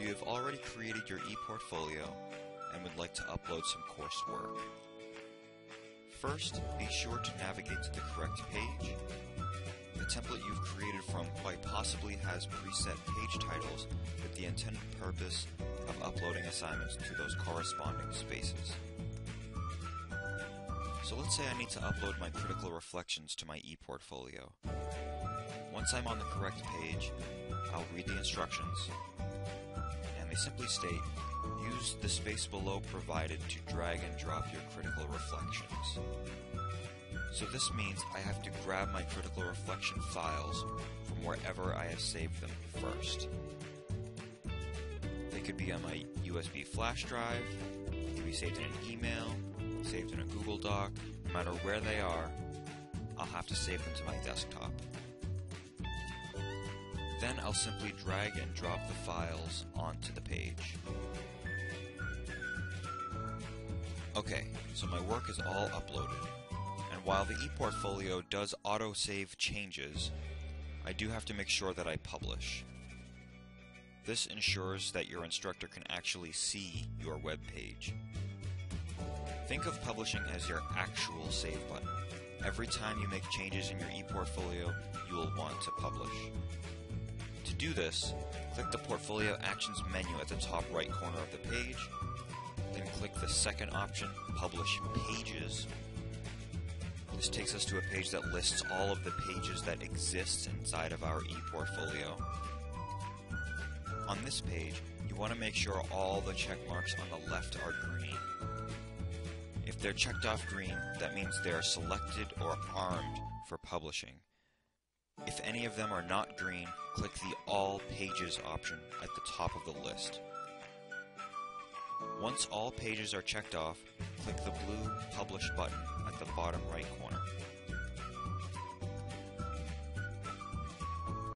You have already created your ePortfolio and would like to upload some coursework. First, be sure to navigate to the correct page. The template you've created from quite possibly has preset page titles with the intended purpose of uploading assignments to those corresponding spaces. So let's say I need to upload my critical reflections to my ePortfolio. Once I'm on the correct page, I'll read the instructions, simply state, use the space below provided to drag and drop your critical reflections. So this means I have to grab my critical reflection files from wherever I have saved them first. They could be on my USB flash drive, they could be saved in an email, saved in a Google Doc, no matter where they are, I'll have to save them to my desktop. Then I'll simply drag and drop the files onto the page. Okay, so my work is all uploaded, and while the ePortfolio does auto-save changes, I do have to make sure that I publish. This ensures that your instructor can actually see your web page. Think of publishing as your actual save button. Every time you make changes in your ePortfolio, you will want to publish. To do this, click the Portfolio Actions menu at the top right corner of the page, then click the second option, Publish Pages. This takes us to a page that lists all of the pages that exist inside of our ePortfolio. On this page, you want to make sure all the check marks on the left are green. If they're checked off green, that means they are selected or armed for publishing. If any of them are not green, click the All Pages option at the top of the list. Once all pages are checked off, click the blue Publish button at the bottom right corner.